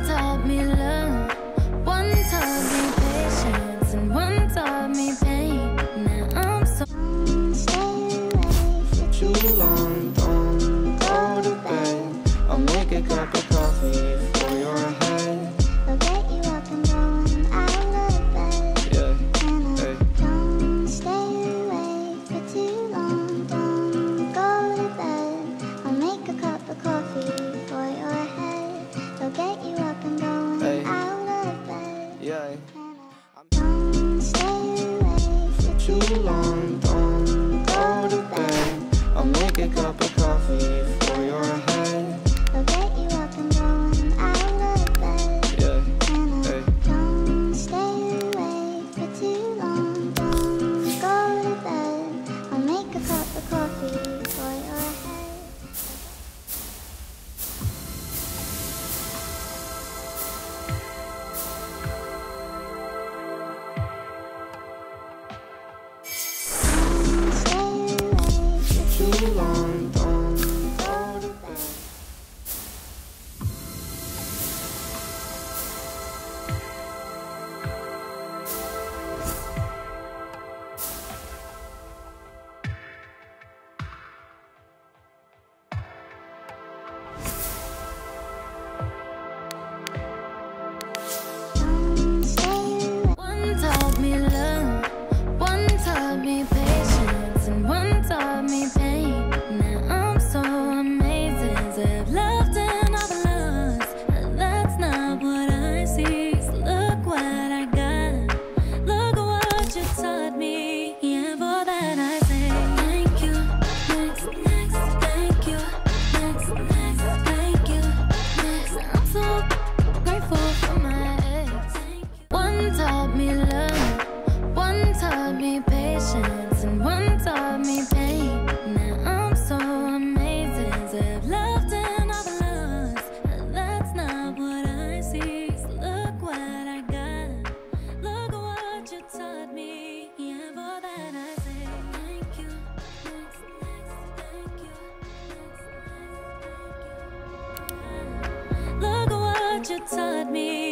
taught me love. For you taught me.